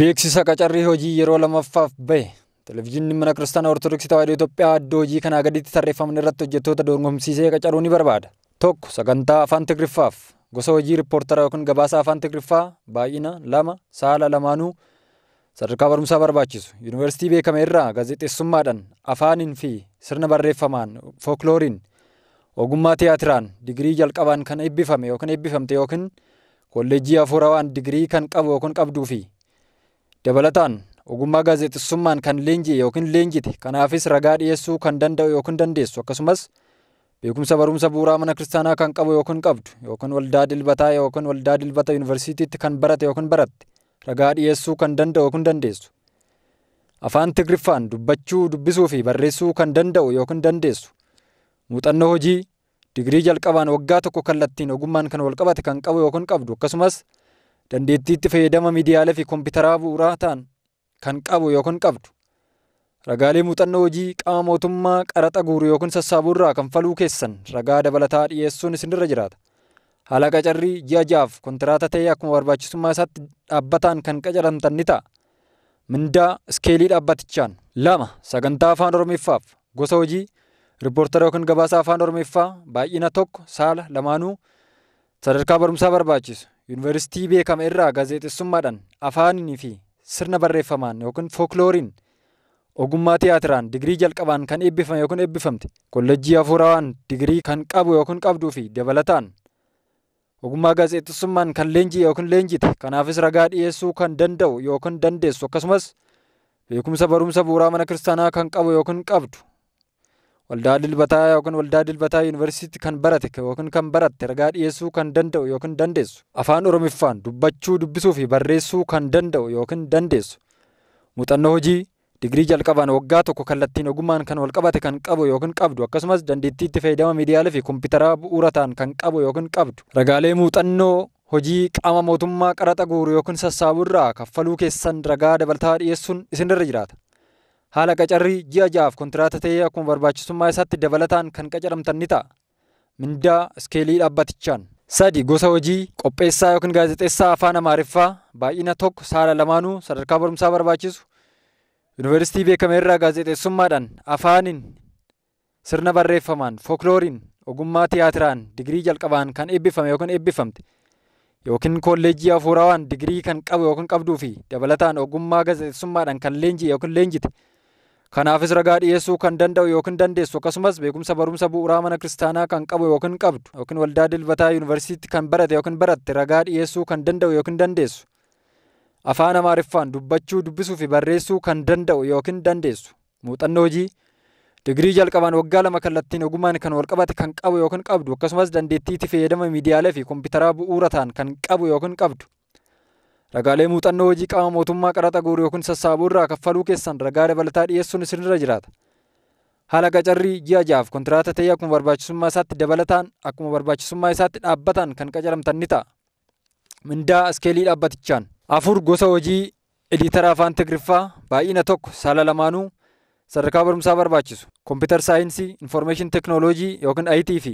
Beeksisa qacarrii hojii yeroo lammaffaaf bahe Televezyiiniin mana kiristaanaa Ortodoksii Tawaahidoo Itoophiyaa iddoo hojii kanaa gaditti tarreeffaman irratti hojjettoota dorgomsiisee qacaruu ni barbaada. Tokko sagantaa afaan Tigriffaaf gosa hojii riippoortara yookiin gabaasa afaan Tigriffaa baay'ina lama saala lamaanuu sadarkaa barumsaa barbaachisu. Yuunivarsiitii beekame irraa gaazexeessummaadhaan afaaniin fi sirna barreeffamaan fooklooriin ogummaa tiyaatiraan digirii jalqabaan kan eebbifame yookiin eebbifamte yookiin kolleejjii hafuurawaan digirii kan qabu yookiin qabduu fi dabalataan ogummaa gaazexeessummaan kan leenji'e yookiin leenjite kanaafis ragaa dhiyeessuu kan danda'u yookiin dandeessu akkasumas beekumsa barumsa bu'uuraa mana kiristaanaa kan qabu yookiin qabdu yookiin waldaa dilbataa yookiin waldaa dilbata yuunivarsiitiitti kan barate yookiin baratte ragaa dhiyeessuu kan danda'u yookiin dandeessu. Afaan Tigriffaan dubbachuu, dubbisuu fi barreessuu kan danda'u yookiin dandeessu. Muuxannoo hojii digirii jalqabaan waggaa tokko kallattiin ogummaan kan walqabate kan qabu yookiin qabdu akkasumas dandeettii itti fayyadama miidiyaalee fi kompiitaraa bu'uuraa ta'an kan qabu yookiin qabdu. Ragaalee muuxannoo hojii qaama mootummaa qaraxa guuru yookiin sassaabuu irraa kanfaluu keessan ragaa dabalataa dhiyeessuun isinirra jiraata. Haala qacarrii ji'a ja'aaf kontiraata ta'ee akkuma barbaachisummaa isaatti dhaabbataan kan qacaramtan ni ta'a. Mindaa iskeelii dhaabbatichaan. lama Sagantaa afaan Oromeeffaaf gosa hojii riippoortara yookiin gabaasa afaan Oromeeffaa baay'ina tokko saala lamaanuu sadarkaa barumsaa barbaachisu. Yuunivarsiitii beekame irraa gaazexeessummaadhaan afaanii fi sirna barreeffamaan yookiin fooklooriin ogummaa tiyaatiraan digirii jalqabaan kan eebbifame yookiin eebbifamte kolleejjii hafuurawaan digirii kan qabu yookiin qabduu fi dabalataan ogummaa gaazexeessummaan kan leenji'e yookiin leenjite kanaafis ragaa dhiyeessuu kan danda'u yookiin dandeessu akkasumas beekumsa barumsa bu'uuraa mana kiristaanaa kan qabu yookiin qabdu waldaa dilbataa yookiin waldaa dilbataa yuunivarsiitii kan barate yookiin kan baratte ragaa dhiyeessuu kan danda'u yookiin dandeessu afaan oromiffaan dubbachuu dubbisuu fi barreessuu kan danda'u yookiin dandeessu muuxannoo hojii digirii jalqabaan waggaa tokko kallattiin ogummaan kan walqabate kan qabu yookiin qabdu akkasumas dandeettii itti fayyadama miidiyaalee fi kompiitaraa bu'uura ta'an kan qabu yookiin qabdu ragaalee muuxannoo hojii qaama mootummaa qaraxa guuru yookiin sassaabuu irraa kaffaluu keessan ragaa dabalataa dhiyeessuun isinirra jiraata. Haala qacarrii ji'a ja'aaf kontiraata ta'ee akkuma barbaachisummaa isaatti dabalataan kan qacaramtan ni ta'a. Mindaa iskeelii dhaabbatichaan. sadi Gosa hojii qopheessaa yookiin gaazexeessaa afaan Amaariffaa baay'ina tokko saala lamaanuu sadarkaa barumsaa barbaachisu. Yuunivarsiitii beekame irraa gaazexeessummaadhaan afaaniin sirna barreeffamaan fooklooriin ogummaa tiyaatiraan digirii jalqabaan kan eebbifame yookiin eebbifamte yookiin kolleejjii hafuurawaan digirii kan qabu yookiin qabduu fi dabalataan ogummaa gaazexeessummaadhaan kan leenji'e yookiin leenjite kanaafis ragaa dhiyeessuu kan danda'u yookiin dandeessu akkasumas beekumsa barumsa bu'uuraa mana kiristaanaa kan qabu yookiin qabdu yookiin waldaa dilbataa yuunivarsiitii kan barate yookiin baratte ragaa dhiyeessuu kan danda'u yookiin dandeessu. afaan amaariffaan dubbachuu dubbisuu fi barreessuu kan danda'u yookiin dandeessu muuxannoo hojii digirii jalqabaan waggaa lama kallattiin ogummaan kan walqabate kan qabu yookiin qabdu akkasumas dandeettii itti fayyadama miidiyaalee fi kompiitaraa bu'uura ta'an kan qabu yookiin qabdu ragaalee muuxannoo hojii qaama mootummaa qaraxa guuru yookiin sassaabuu irraa kaffaluu keessan ragaa dabalataa dhiyeessuun isinirra jiraata. Haala qacarrii ji'a ja'aaf kontiraata ta'ee akkuma barbaachisummaa isaatti dabalataan akkuma barbaachisummaa isaatti dhaabbataan kan qacaramtan ni ta'a. Mindaa iskeelii dhaabbatichaan. afur gosa hojii editara afaan Tigriffaa baay'ina tokko saala lamaanuu sadarkaa barumsaa barbaachisu kompiitar saayinsii infoormeeshin teknooloojii yookiin IT fi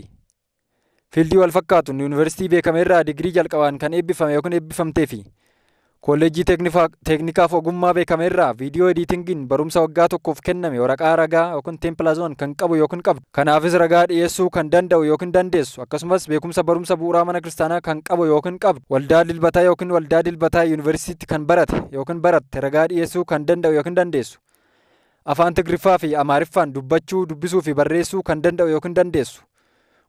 fiildii wal fakkaatuun yuunivarsiitii beekame irraa digirii jalqabaan kan eebbifame yookiin eebbifamtee fi kolleejjii teeknikaaf ogummaa beekame irraa viidiyoo ediitingiin barumsa waggaa tokkoof kenname waraqaa ragaa yookiin teempilazoon kan qabu yookiin qabdu. Kanaafis ragaa dhiyeessuu kan danda'u yookiin dandeessu akkasumas beekumsa barumsa bu'uuraa mana kiristaanaa kan qabu yookiin qabdu. Waldaa dilbataa yookiin waldaa dilbataa yuunivarsiitii kan barate yookiin baratte ragaa dhiyeessuu kan danda'u yookiin dandeessu. Afaan tigriffaa fi amaariffaan dubbachuu dubbisuu fi barreessuu kan danda'u yookiin dandeessu.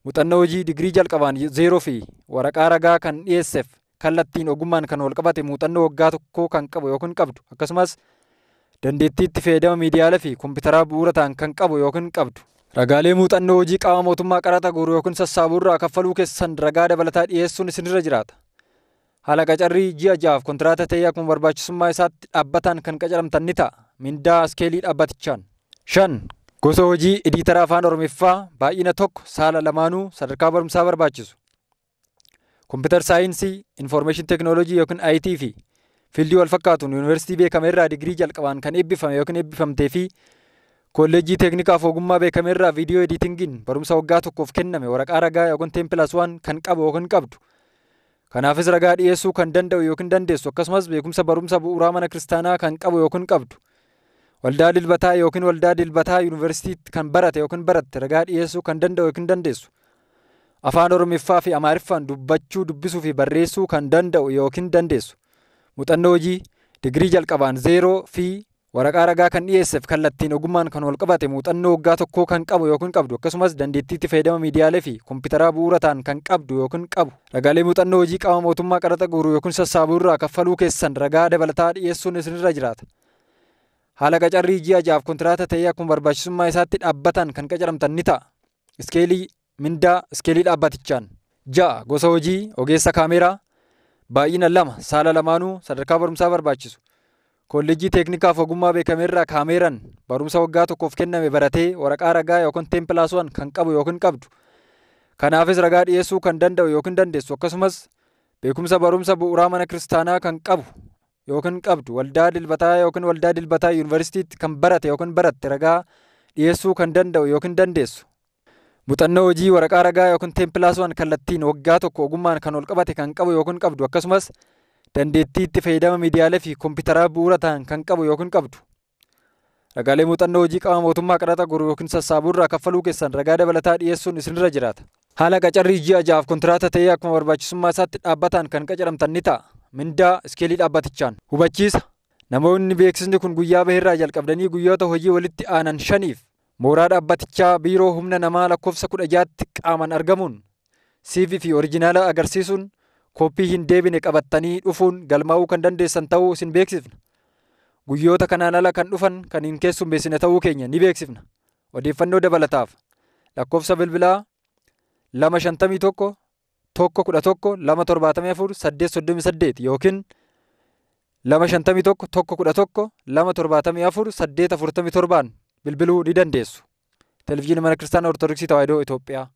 Muuxannoo hojii digirii jalqabaan zeeroo fi waraqaa ragaa kan dhiyeesseef kallattiin ogummaan kan walqabate muuxannoo waggaa tokkoo kan qabu yookiin qabdu akkasumas dandeettii itti fayyadama miidiyaalee fi kompiitaraa bu'uura ta'an kan qabu yookiin qabdu. Ragaalee muuxannoo hojii qaama mootummaa qaraxa guuru yookiin sassaabuu irraa kaffaluu keessan ragaa dabalataa dhiyeessuun isinirra jiraata. Haala qacarrii ji'a ja'aaf kontiraata ta'ee akkuma barbaachisummaa isaatti dhaabbataan kan qacaramtan ni ta'a. Mindaa iskeelii dhaabbatichaan. shan Gosa hojii editara afaan Oromeeffaa baay'ina tokko saala lamaanuu sadarkaa barumsaa barbaachisu. Kompiitar saayinsii infoormeeshin teknooloojii yookiin IT fi fiildii wal fakkaatuun yuunivarsiitii beekame irraa digirii jalqabaan kan eebbifame yookiin eebbifamtee fi kolleejjii teeknikaaf ogummaa beekame irraa viidiyoo ediitingiin barumsa waggaa tokkoof kenname waraqaa ragaa yookiin teempilaas waan kan qabu yookiin qabdu. Kanaafis ragaa dhiyeessuu kan danda'u yookiin dandeessu akkasumas beekumsa barumsa bu'uuraa mana kiristaanaa kan qabu yookiin qabdu. Waldaa dilbataa yookiin waldaa dilbataa yuunivarsiitiitti kan barate yookiin baratte ragaa dhiyeessuu kan danda'u yookiin dandeessu afaan oromiffaa fi amaariffaan dubbachuu dubbisuu fi barreessuu kan danda'u yookiin dandeessu muuxannoo hojii digirii jalqabaan zeeroo fi waraqaa ragaa kan dhiyeesseef kallattiin ogummaan kan wal qabate muuxannoo waggaa tokkoo kan qabu yookiin qabdu akkasumas dandeettii itti fayyadama miidiyaalee fi kompiitaraa bu'uura ta'an kan qabdu yookiin qabu ragaalee muuxannoo hojii qaama mootummaa qaraxa guuruu yookiin sassaabuu irraa kaffaluu keessan ragaa dabalataa dhiyeessuun isinirra jiraata. Haala qacarrii ji'a ja'aaf kontiraata ta'ee akkuma barbaachisummaa isaatti dhaabbatan kan qacaramtan ni ta'a. Iskeelii mindaa iskeelii dhaabbatichaan. Ja'a gosa hojii ogeessa kaameeraa baay'ina lama saala lamaanuu sadarkaa barumsaa barbaachisu. Kolleejjii teeknikaaf ogummaa beekameerraa kaameeraan barumsa waggaa tokkoof kenname baratee waraqaa ragaa yookiin teempilaasuwan kan qabu yookiin qabdu. Kanaafis ragaa dhiyeessuu kan danda'u yookiin dandeessu akkasumas beekumsa barumsa bu'uuraa mana kiristaanaa kan qabu yookiin qabdu waldaa dilbataa yookiin waldaa dilbataa yuunivarsiitiitti kan barate yookiin baratte ragaa dhiyeessuu kan danda'u yookiin dandeessu. Muuxannoo hojii waraqaa ragaa yookiin teempilaasuwan kallattiin waggaa tokko ogummaan kan ol qabate kan qabu yookiin qabdu akkasumas dandeettii itti fayyadama miidiyaalee fi kompiitaraa bu'uura ta'an kan qabu yookiin qabdu. Ragaalee muuxannoo hojii qaama mootummaa qaraxa guruu yookiin sassaabuu irraa kaffaluu keessan ragaa dabalataa dhiyeessuun isinirra jiraata. Haala qacarrii ji'a ja'aaf kontiraata ta'ee akkuma barbaachisummaa isaatti dhaabbataan kan qacaramtan ni ta'a. Mindaa iskeelii dhaabbatichaan. Hubachiisa. Namoonni beeksisni kun guyyaa bahirraa jalqabdanii guyyoota hojii walitti aanan shaniif mooraa dhaabbatichaa biiroo humna namaa lakkoofsa kudha jaatti qaaman argamuun CV fi orijinaala agarsiisuun kooppii hin deebine qabattanii dhufuun galmaa'uu kan dandeessan ta'uu isin beeksifna. Guyyoota kanaan ala kan dhufan kan hin keessummeessine ta'uu keenya ni beeksifna. Odeeffannoo dabalataaf lakkoofsa bilbilaa lama shantamii tokko tokko kudha tokko lama torbaatamii afur saddeet soddomii saddeet yookiin lama shantamii tokko tokko kudha tokko lama torbaatamii afur saddeet afurtamii torbaan ni dandeessu. Televezyiinii mana kiristaanaa Ortodoksii Tawaahidoo Itoophiyaa.